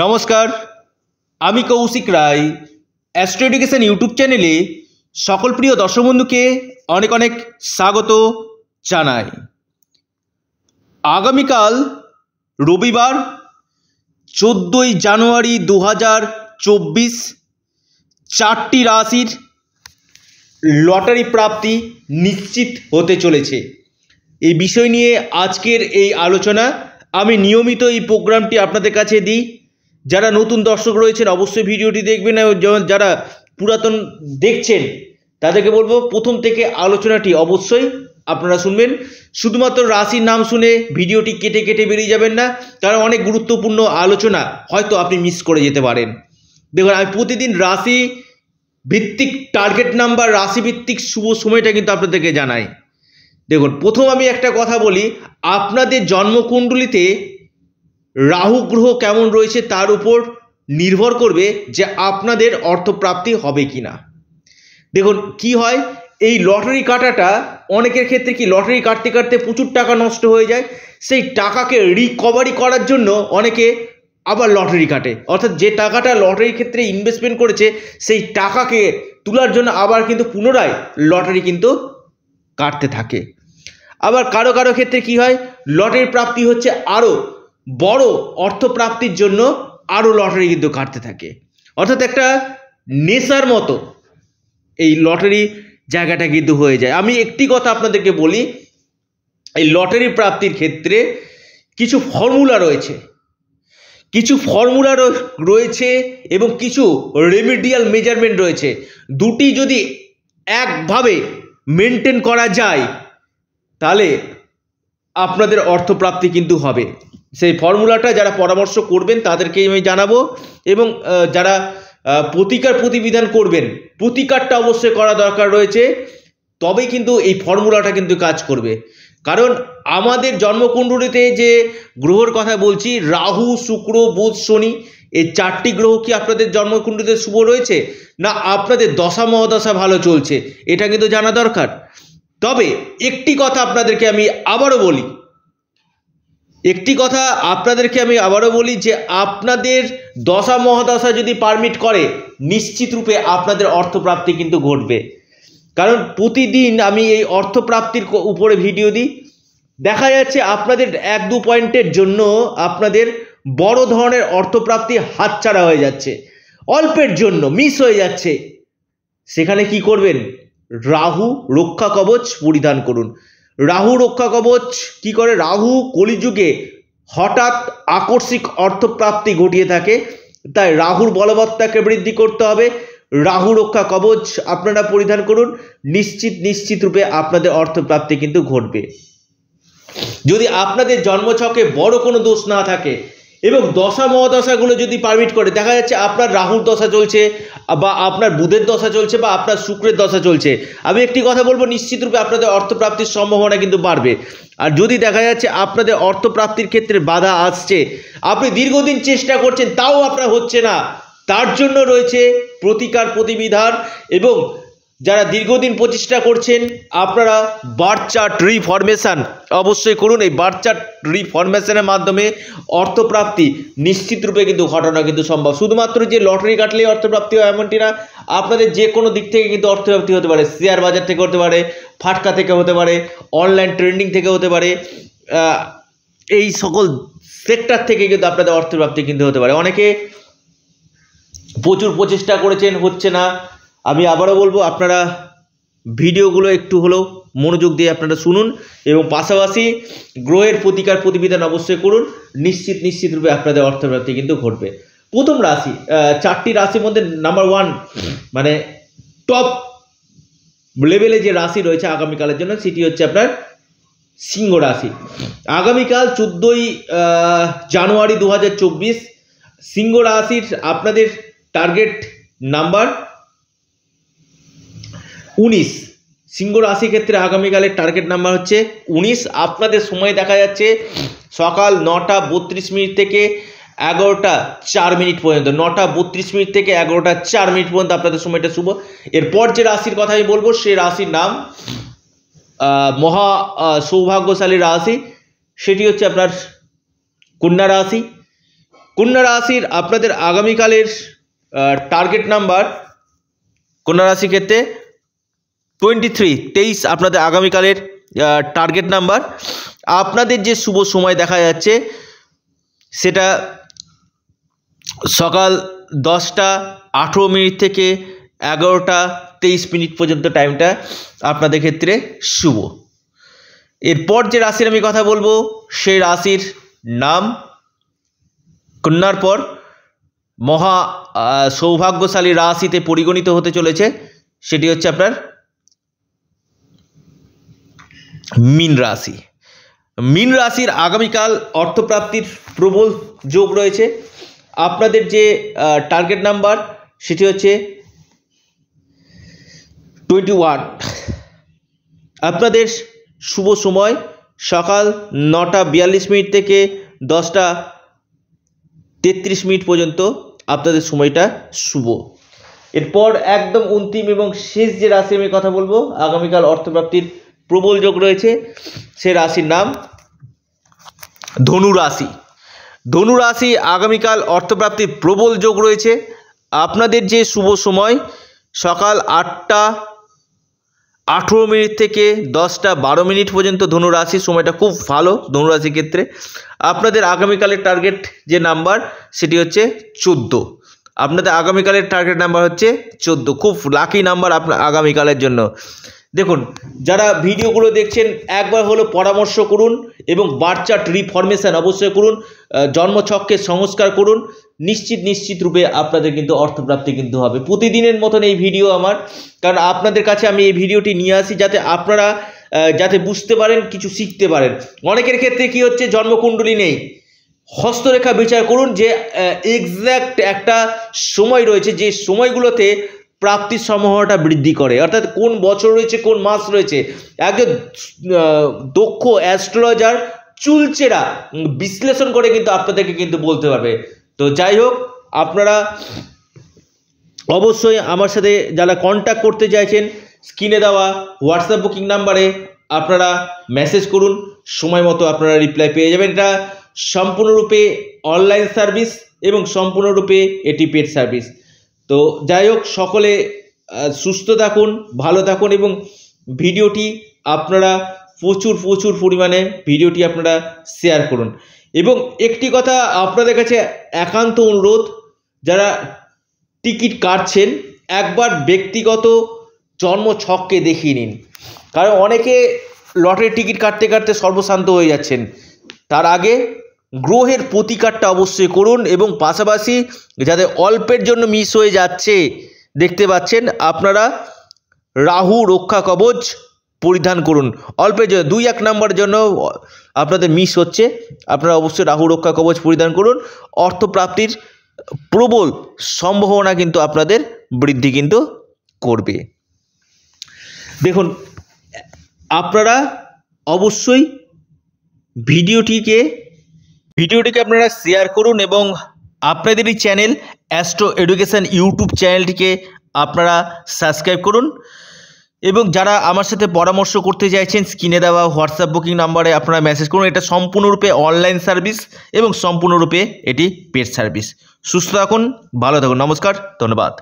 নমস্কার, আমি Kaushik Roy astro education YouTube চ্যানেলে সকল প্রিয় দর্শক বন্ধুকে অনেক অনেক স্বাগত জানাই। আগামীকাল রবিবার, চোদ্দোই জানুয়ারি দু হাজার চব্বিশ, চারটি রাশির লটারি প্রাপ্তি নিশ্চিত হতে চলেছে। এই বিষয় নিয়ে আজকের এই আলোচনা, আমি নিয়মিত এই প্রোগ্রামটি আপনাদের কাছে দিই। যারা নতুন দর্শক রয়েছেন, অবশ্যই ভিডিওটি দেখবেন এবং যারা পুরাতন দেখছেন, তাদেরকে বলব প্রথম থেকে আলোচনাটি অবশ্যই আপনারা শুনবেন। শুধুমাত্র রাশির নাম শুনে ভিডিওটি কেটে কেটে বেরিয়ে যাবেন না, কারণ অনেক গুরুত্বপূর্ণ আলোচনা হয়তো আপনি মিস করে যেতে পারেন। দেখুন, আমি প্রতিদিন রাশি ভিত্তিক টার্গেট নাম্বার রাশি ভিত্তিক শুভ সময়টা কিন্তু আপনাদেরকে জানাই। দেখুন, প্রথম আমি একটা কথা বলি, আপনাদের জন্মকুণ্ডলিতে রাহু গ্রহ কেমন রয়েছে তার উপর নির্ভর করবে যে আপনাদের অর্থপ্রাপ্তি হবে কি না দেখুন, কি হয়? এই লটারি কাটাটা অনেকের ক্ষেত্রে কি লটারি কাটতে কাটতে প্রচুর টাকা নষ্ট হয়ে যায়। সেই টাকাকে রিকভারি করার জন্য অনেকে আবার লটারি কাটে। অর্থাৎ যে টাকাটা লটারির ক্ষেত্রে ইনভেস্টমেন্ট করেছে, সেই টাকাকে তোলার জন্য আবার কিন্তু পুনরায় লটারি কিন্তু কাটতে থাকে। আবার কারও কারও ক্ষেত্রে কি হয়? লটারি প্রাপ্তি হচ্ছে আরও বড় অর্থ প্রাপ্তির জন্য আরও লটারি কিন্তু কাটতে থাকে। অর্থাৎ একটা নেশার মতো এই লটারি জায়গাটা কিন্তু হয়ে যায়। আমি একটি কথা আপনাদেরকে বলি, এই লটারি প্রাপ্তির ক্ষেত্রে কিছু ফর্মুলা রয়েছে। কিছু ফর্মুলা রয়েছে এবং কিছু রেমিডিয়াল মেজারমেন্ট রয়েছে। দুটি যদি একভাবে মেনটেন করা যায়, তাহলে আপনাদের অর্থপ্রাপ্তি কিন্তু হবে। সেই ফর্মুলাটা যারা পরামর্শ করবেন তাদেরকেই আমি জানাব এবং যারা প্রতিকার প্রতিবিধান করবেন, প্রতিকারটা অবশ্যই করা দরকার রয়েছে, তবেই কিন্তু এই ফর্মুলাটা কিন্তু কাজ করবে। কারণ আমাদের জন্মকুণ্ডলিতে যে গ্রহর কথা বলছি, রাহু, শুক্র, বুধ, শনি, এই চারটি গ্রহ কি আপনাদের জন্মকুণ্ডলিতে শুভ রয়েছে? না, আপনাদের দশা, মহাদশা ভালো চলছে, এটা কিন্তু জানা দরকার। তবে একটি কথা আপনাদেরকে আমি আবারও বলি একটি কথা আপনাদেরকে আমি আবারও বলি যে আপনাদের দশা মহাদশা যদি পারমিট করে, নিশ্চিত রূপে আপনাদের অর্থপ্রাপ্তি কিন্তু ঘটবে। কারণ প্রতিদিন আমি এই অর্থপ্রাপ্তির উপরে ভিডিও দিই। দেখা যাচ্ছে আপনাদের এক দু পয়েন্টের জন্য আপনাদের বড় ধরনের অর্থপ্রাপ্তি হাতছাড়া হয়ে যাচ্ছে। অল্পের জন্য, মিস হয়ে যাচ্ছে। সেখানে কি করবেন? রাহু, রক্ষা কবচ পরিধান করুন। রাহু রক্ষা কবচ, কি করে? রাহু কলিযুগে হঠাৎ আকস্মিক অর্থপ্রাপ্তি ঘটিয়ে থাকে, তাই রাহুর বলবত্তাকে বৃদ্ধি করতে হবে। রাহু রক্ষা কবচ আপনারা পরিধান করুন, নিশ্চিত নিশ্চিত রূপে আপনাদের অর্থপ্রাপ্তি কিন্তু ঘটবে। যদি আপনাদের জন্মছকে বড় কোনো দোষ না থাকে এবং দশা মহাদশাগুলো যদি পারমিট করে, দেখা যাচ্ছে আপনার রাহুর দশা চলছে, বা আপনার বুধের দশা চলছে, বা আপনার শুক্রের দশা চলছে। আমি একটি কথা বলব নিশ্চিতরূপে আপনাদের অর্থপ্রাপ্তির সম্ভাবনা কিন্তু বাড়বে। আর যদি দেখা যাচ্ছে আপনাদের অর্থপ্রাপ্তির ক্ষেত্রে বাধা আসছে, আপনি দীর্ঘদিন চেষ্টা করছেন, তাও আপনার হচ্ছে না। তার জন্য রয়েছে প্রতিকার প্রতিবিধান এবং যারা দীর্ঘদিন প্রচেষ্টা করছেন, আপনারা বার্থ চার্ট রিফরমেশান অবশ্যই করুন। এই বার্থ চার্ট রিফরমেশনের মাধ্যমে অর্থপ্রাপ্তি নিশ্চিত রূপে কিন্তু ঘটনা কিন্তু সম্ভব। শুধুমাত্র যে লটারি কাটলেই অর্থপ্রাপ্তি হয় এমনটি না, আপনাদের যে কোনো দিক থেকে কিন্তু অর্থপ্রাপ্তি হতে পারে। শেয়ার বাজার থেকে হতে পারে, ফাটকা থেকে হতে পারে, অনলাইন ট্রেন্ডিং থেকে হতে পারে এই সকল সেক্টর থেকে কিন্তু আপনাদের অর্থপ্রাপ্তি কিন্তু হতে পারে। অনেকে প্রচুর প্রচেষ্টা করেছেন, হচ্ছে না। আমি আবারও বলব, আপনারা ভিডিওগুলো একটু হলেও মনোযোগ দিয়ে আপনারা শুনুন এবং পাশাপাশি গ্রহের প্রতিকার প্রতিবিধান অবশ্যই করুন। নিশ্চিত নিশ্চিত রূপে আপনাদের অর্থপ্রাপ্তি কিন্তু ঘটবে। প্রথম রাশি চারটি রাশির মধ্যে নাম্বার ওয়ান মানে টপ লেভেলে যে রাশি রয়েছে আগামীকালের জন্য, সেটি হচ্ছে আপনার সিংহ রাশি। আগামীকাল চোদ্দোই জানুয়ারি দু হাজার চব্বিশ, সিংহ রাশির আপনাদের টার্গেট নাম্বার উনিশ। সিংহ রাশি ক্ষেত্রে আগামীকালের টার্গেট নাম্বার হচ্ছে উনিশ। আপনাদের সময় দেখা যাচ্ছে সকাল নটা বত্রিশ মিনিট থেকে এগারোটা চার মিনিট পর্যন্ত। নটা বত্রিশ মিনিট থেকে এগারোটা চার মিনিট পর্যন্ত আপনাদের সময়টা শুভ। এরপর যে রাশির কথা আমি বলব, সে রাশির নাম মহা সৌভাগ্যশালী রাশি। সেটি হচ্ছে আপনার কন্যা রাশি। কন্যা রাশির আপনাদের আগামীকালের টার্গেট নাম্বার কন্যা রাশি ক্ষেত্রে টোয়েন্টি থ্রি, তেইশ আপনাদের আগামীকালের টার্গেট নাম্বার আপনাদের যে শুভ সময় দেখা যাচ্ছে, সেটা সকাল দশটা আঠেরো মিনিট থেকে এগারোটা তেইশ মিনিট পর্যন্ত টাইমটা আপনাদের ক্ষেত্রে শুভ। এরপর যে রাশির আমি কথা বলব, সেই রাশির নাম কন্যার পর মহা সৌভাগ্যশালী রাশিতে পরিগণিত হতে চলেছে, সেটি হচ্ছে আপনার মীন রাশি। মীন রাশির আগামীকাল অর্থপ্রাপ্তির প্রবল যোগ রয়েছে। আপনাদের যে টার্গেট নাম্বার সেটি হচ্ছে টোয়েন্টি ওয়ান আপনাদের শুভ সময় সকাল নটা বিয়াল্লিশ মিনিট থেকে দশটা তেত্রিশ মিনিট পর্যন্ত আপনাদের সময়টা শুভ। এরপর একদম অন্তিম এবং শেষ যে রাশি আমি কথা বলব, আগামীকাল অর্থপ্রাপ্তির প্রবল যোগ রয়েছে, সে রাশির নাম ধনু রাশি ধনু রাশি আগামীকাল অর্থপ্রাপ্তির প্রবল যোগ রয়েছে। আপনাদের যে শুভ সময়, সকাল আটটা আঠেরো মিনিট থেকে দশটা বারো মিনিট পর্যন্ত ধনু রাশির সময়টা খুব ভালো ধনু রাশির ক্ষেত্রে। আপনাদের আগামীকালের টার্গেট যে নাম্বার সেটি হচ্ছে চোদ্দ। আপনাদের আগামীকালের টার্গেট নাম্বার হচ্ছে চোদ্দ। খুব লাকি নাম্বার আপনার আগামীকালের জন্য। দেখুন, যারা ভিডিওগুলো দেখছেন, একবার হলো পরামর্শ করুন এবং বার্চার্ট রিফরমেশন অবশ্যই করুন জন্মছককে সংস্কার করুন, নিশ্চিত নিশ্চিত রূপে আপনাদের কিন্তু অর্থপ্রাপ্তি কিন্তু হবে। প্রতিদিনের মতন এই ভিডিও আমার, কারণ আপনাদের কাছে আমি এই ভিডিওটি নিয়ে আসি যাতে আপনারা যাতে বুঝতে পারেন, কিছু শিখতে পারেন। অনেকের ক্ষেত্রে কি হচ্ছে, জন্মকুণ্ডলী নেই। হস্তরেখা বিচার করুন যে এক্স্যাক্ট একটা সময় রয়েছে, যে সময়গুলোতে প্রাপ্তির সম্ভাবনাটা বৃদ্ধি করে। অর্থাৎ কোন বছর রয়েছে, কোন মাস রয়েছে। একজন দক্ষ অ্যাস্ট্রোলজার চুলচেরা বিশ্লেষণ করে কিন্তু আপনাদেরকে কিন্তু বলতে পারবে। তো যাই হোক, আপনারা অবশ্যই আমার সাথে যারা কন্ট্যাক্ট করতে চাইছেন, স্ক্রিনে দেওয়া হোয়াটসঅ্যাপ বুকিং নাম্বারে আপনারা মেসেজ করুন। সময় মতো আপনারা রিপ্লাই পেয়ে যাবেন। এটা সম্পূর্ণরূপে অনলাইন সার্ভিস এবং সম্পূর্ণরূপে এটি পেড সার্ভিস তো যাই হোক, সকলে সুস্থ থাকুন, ভালো থাকুন এবং ভিডিওটি আপনারা প্রচুর প্রচুর পরিমাণে ভিডিওটি আপনারা শেয়ার করুন। এবং একটি কথা আপনাদের কাছে একান্ত অনুরোধ, যারা টিকিট কাটছেন, একবার ব্যক্তিগত জন্ম ছককে দেখিয়ে নিন। কারণ অনেকে লটারির টিকিট কাটতে কাটতে সর্বশান্ত হয়ে যাচ্ছেন। তার আগে গ্রহের প্রতিকারটা অবশ্যই করুন এবং পাশাপাশি যাদের অল্পের জন্য মিস হয়ে যাচ্ছে, দেখতে পাচ্ছেন আপনারা রাহু রক্ষা কবচ পরিধান করুন। অল্পের জন্য, দুই এক নাম্বারের জন্য আপনাদের মিস হচ্ছে, আপনারা অবশ্যই রাহু রক্ষা কবচ পরিধান করুন। অর্থপ্রাপ্তির প্রবল সম্ভাবনা কিন্তু আপনাদের বৃদ্ধি কিন্তু করবে। দেখুন, আপনারা অবশ্যই ভিডিওটিকে ভিডিওটিকে আপনারা শেয়ার করুন এবং আপনাদের এই চ্যানেল অ্যাস্ট্রো এডুকেশন ইউটিউব চ্যানেলটিকে আপনারা সাবস্ক্রাইব করুন। এবং যারা আমার সাথে পরামর্শ করতে চাইছেন স্ক্রিনে দেওয়া হোয়াটসঅ্যাপ বুকিং নাম্বারে আপনারা মেসেজ করুন। এটা সম্পূর্ণরূপে অনলাইন সার্ভিস এবং সম্পূর্ণরূপে এটি পেড সার্ভিস সুস্থ থাকুন, ভালো থাকুন। নমস্কার, ধন্যবাদ।